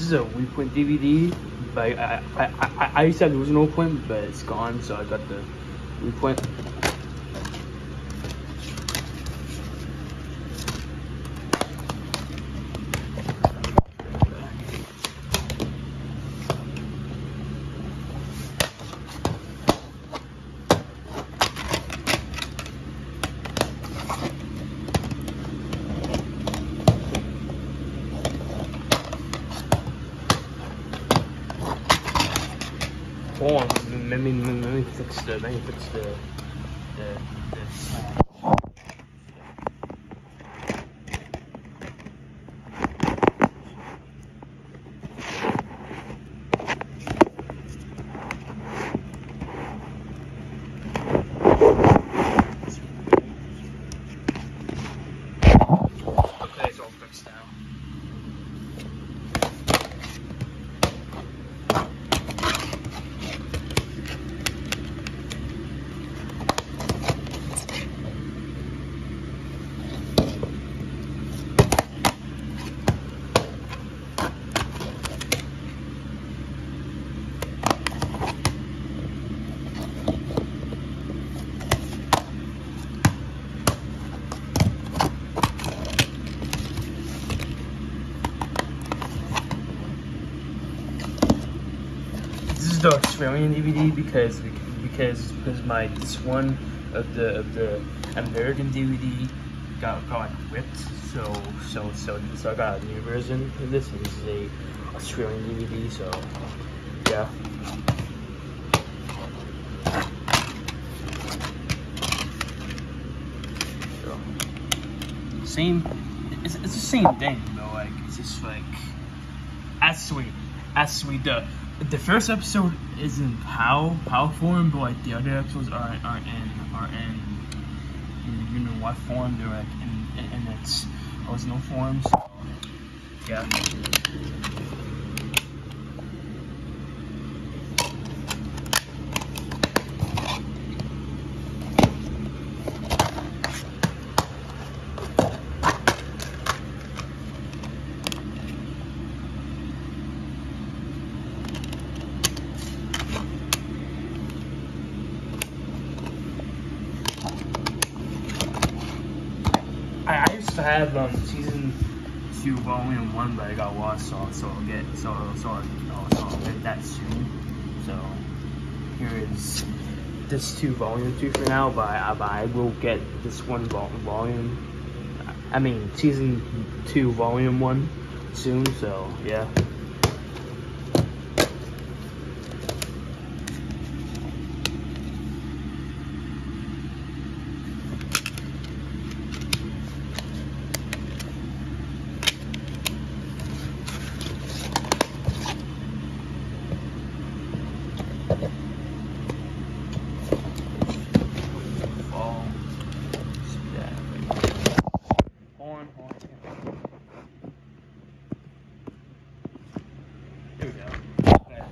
this is a reprint DVD. But I, I, I, I used to have the original print, but it's gone, so I got the reprint. Me, let me fix the, the, is the Australian DVD because because because my this one of the of the American DVD got got like ripped. So so so so I got a new version of this. And this is a Australian DVD. So yeah. Same. It's, it's the same thing, but like it's just like as sweet, as we The the first episode is in POW POW form, but like the other episodes aren't aren't in are in, in you know what form they're like in, in, in its original form. So yeah. I, I used to have um season two volume one, but I got lost, so so I'll get so so so I'll get that soon. So here is this two volume two for now, but I, but I will get this one vol- volume. I mean season two volume one soon. So yeah. fall. Yeah. Horn, horn. There we go. Okay.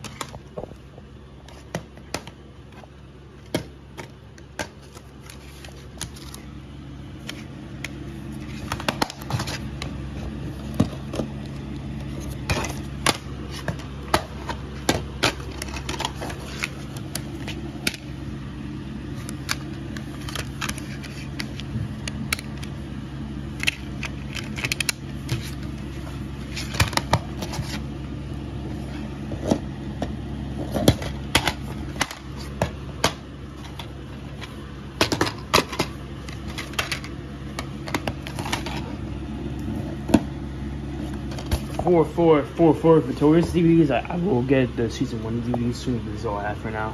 For for for for Victorious DVDs, I, I will get the season one DVDs soon. But this is all I have for now.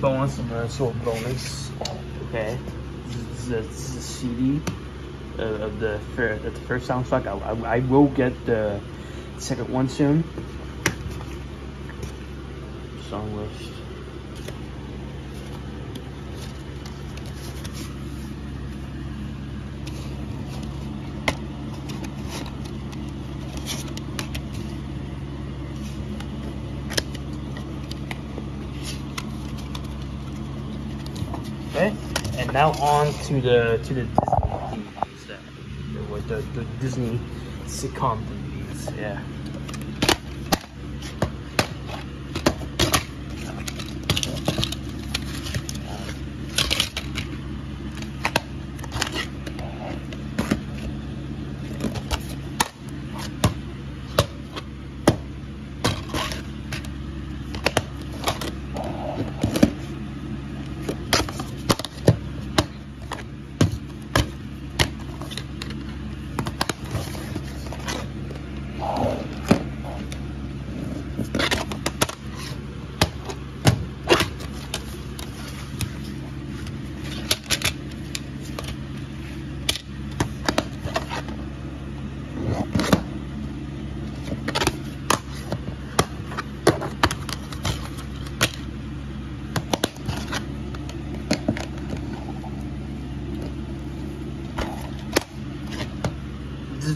Bonus, I'm gonna sort bonus. Okay, this is, this is a CD uh, of the fir- of the first soundtrack. I, I, I will get the second one soon. Song list. Okay, now on to the to the Disney DVDs that the, the, the Disney sitcom DVDs. Yeah.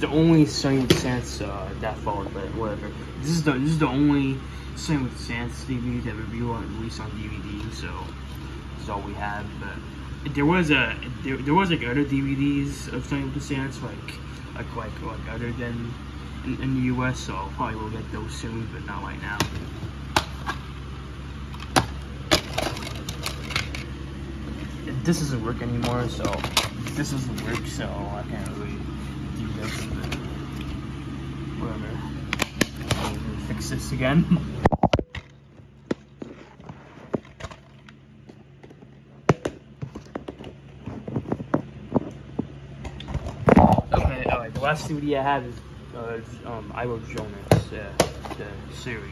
The only Sonny with Chance uh, that followed, but whatever. This is the this is the only Sonny with Chance DVD that on released on DVD, so this is all we have. But there was a there, there was like other DVDs of the Chance, like like like like other than in, in the US, so I'll probably will get those soon, but not right now. This doesn't work anymore, so this doesn't work, so I can't really this. Whatever. Fix this again. Okay, the last DVD I have is uh, um, I Wrote Jonas, uh, the series.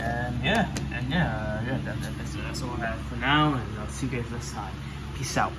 And yeah, and yeah, uh, yeah, that, that, that's, that's all I have for now, and I'll see you guys next time. Peace out.